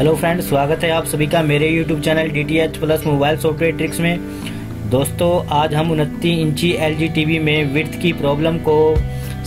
Hello friend स्वागत है आप सभी का मेरे YouTube channel D T H plus mobile software tricks में। दोस्तों, आज हम उनतीस इंची एल जी टी वी में विर्थ की प्रॉब्लम को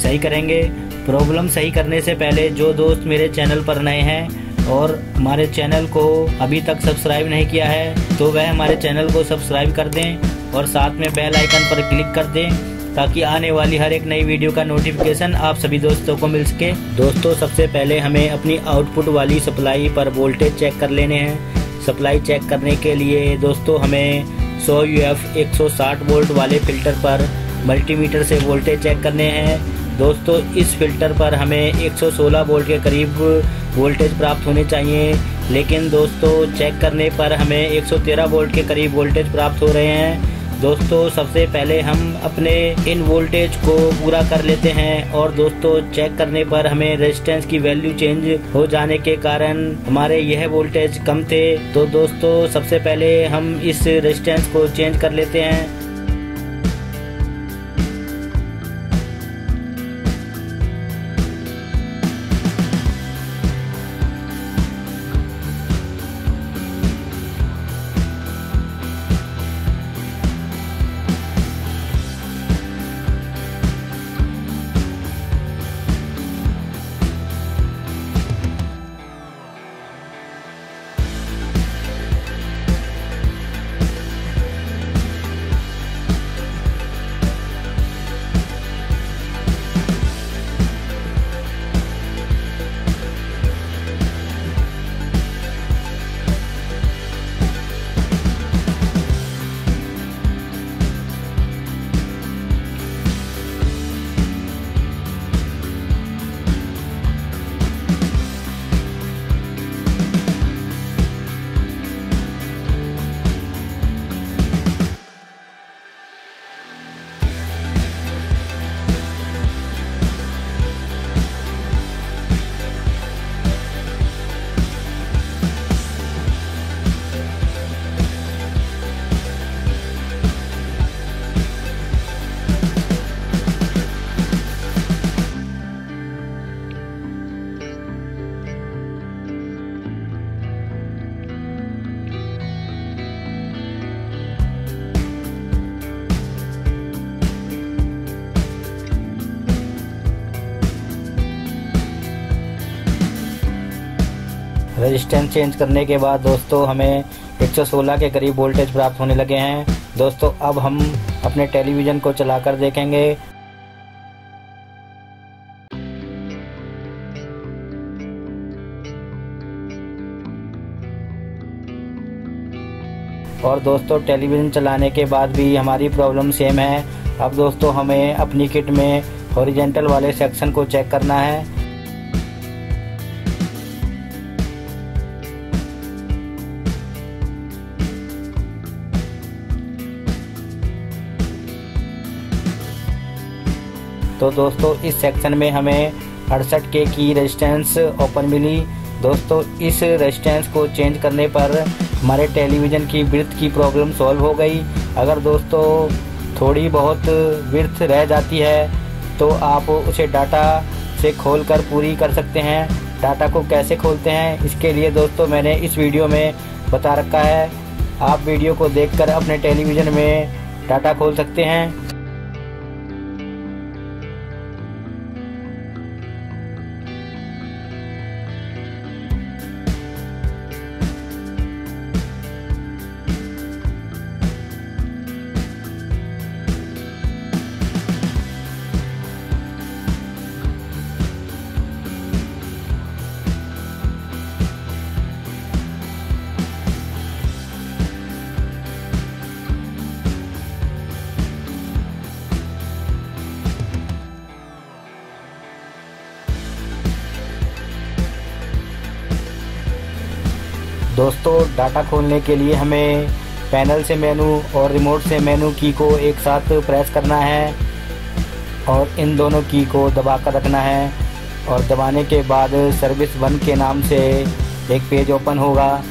सही करेंगे। प्रॉब्लम सही करने से पहले जो दोस्त मेरे चैनल पर नए हैं और हमारे चैनल को अभी तक सब्सक्राइब नहीं किया है तो वह हमारे चैनल को सब्सक्राइब कर दें और साथ में बेल आइकन पर क्लिक कर दें। ताकि आने वाली हर एक नई वीडियो का नोटिफिकेशन आप सभी दोस्तों को मिल सके। दोस्तों, सबसे पहले हमें अपनी आउटपुट वाली सप्लाई पर वोल्टेज चेक कर लेने हैं। सप्लाई चेक करने के लिए दोस्तों, हमें 100 यू एफ़ एक वोल्ट वाले फ़िल्टर पर मल्टीमीटर से वोल्टेज चेक करने हैं। दोस्तों, इस फ़िल्टर पर हमें 116 वोल्ट के करीब वोल्टेज प्राप्त होने चाहिए। लेकिन दोस्तों चेक करने पर हमें 113 वोल्ट के करीब वोल्टेज प्राप्त हो रहे हैं। दोस्तों, सबसे पहले हम अपने इन वोल्टेज को पूरा कर लेते हैं और दोस्तों चेक करने पर हमें रेजिस्टेंस की वैल्यू चेंज हो जाने के कारण हमारे यह वोल्टेज कम थे। तो दोस्तों, सबसे पहले हम इस रेजिस्टेंस को चेंज कर लेते हैं। रेजिस्टेंस चेंज करने के बाद दोस्तों हमें 116 के करीब वोल्टेज प्राप्त होने लगे हैं। दोस्तों, अब हम अपने टेलीविज़न को चलाकर देखेंगे। और दोस्तों, टेलीविज़न चलाने के बाद भी हमारी प्रॉब्लम सेम है। अब दोस्तों, हमें अपनी किट में हॉरिजेंटल वाले सेक्शन को चेक करना है। तो दोस्तों, इस सेक्शन में हमें अड़सठ के की रेजिस्टेंस ओपन मिली। दोस्तों, इस रेजिस्टेंस को चेंज करने पर हमारे टेलीविज़न की ब्रथ की प्रॉब्लम सॉल्व हो गई। अगर दोस्तों, थोड़ी बहुत ब्रथ रह जाती है तो आप उसे डाटा से खोल कर पूरी कर सकते हैं। डाटा को कैसे खोलते हैं, इसके लिए दोस्तों मैंने इस वीडियो में बता रखा है। आप वीडियो को देखकर अपने टेलीविज़न में डाटा खोल सकते हैं। दोस्तों, डाटा खोलने के लिए हमें पैनल से मेनू और रिमोट से मेनू की को एक साथ प्रेस करना है और इन दोनों की को दबा कर रखना है। और दबाने के बाद सर्विस वन के नाम से एक पेज ओपन होगा।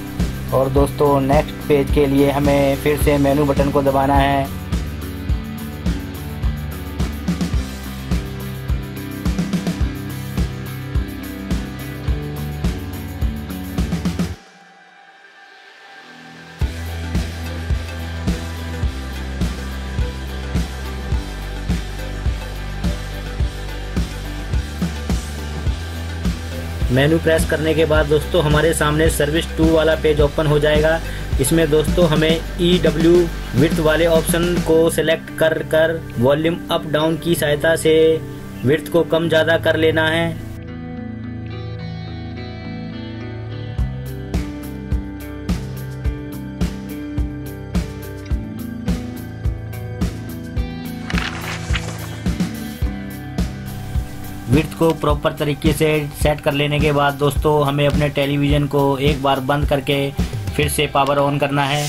और दोस्तों नेक्स्ट पेज के लिए हमें फिर से मेनू बटन को दबाना है। मेनू प्रेस करने के बाद दोस्तों हमारे सामने सर्विस टू वाला पेज ओपन हो जाएगा। इसमें दोस्तों हमें ई डब्ल्यू विथ वाले ऑप्शन को सिलेक्ट कर कर वॉल्यूम अप डाउन की सहायता से विर्थ को कम ज़्यादा कर लेना है। विर्थ को प्रॉपर तरीके से सेट कर लेने के बाद दोस्तों, हमें अपने टेलीविज़न को एक बार बंद करके फिर से पावर ऑन करना है।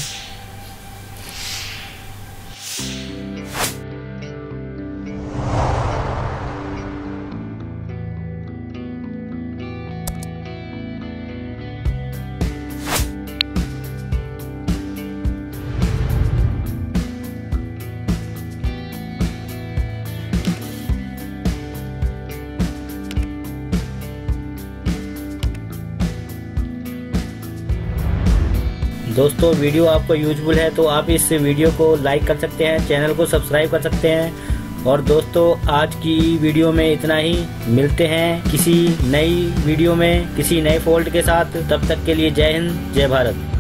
दोस्तों, वीडियो आपको यूजफुल है तो आप इस वीडियो को लाइक कर सकते हैं चैनल को सब्सक्राइब कर सकते हैं। और दोस्तों, आज की वीडियो में इतना ही। मिलते हैं किसी नई वीडियो में, किसी नए फॉल्ट के साथ। तब तक के लिए जय हिंद, जय भारत।